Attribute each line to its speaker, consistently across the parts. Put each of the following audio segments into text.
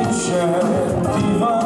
Speaker 1: Aşka düşer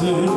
Speaker 1: desert